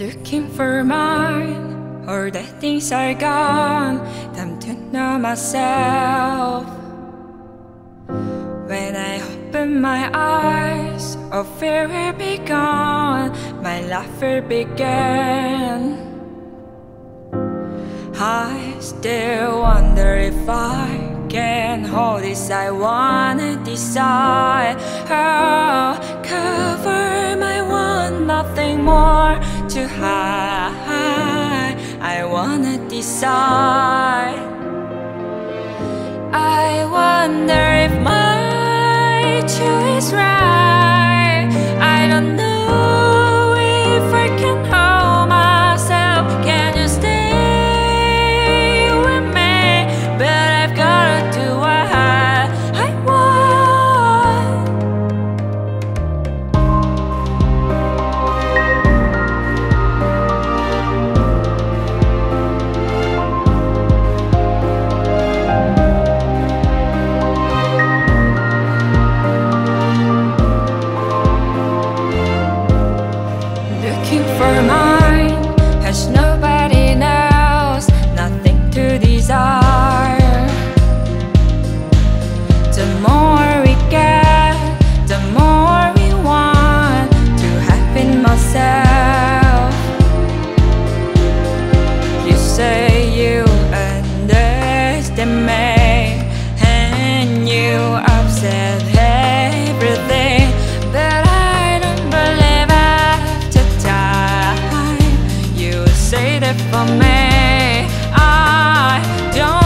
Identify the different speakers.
Speaker 1: Looking for mine, all the things are gone. Time to know myself. When I open my eyes, all fear will be gone. My life will begin. I still wonder if I can hold this. I wanna decide. Oh, more to hide. I wanna decide. I wonder if my choice is right. I don't know it for me. I don't.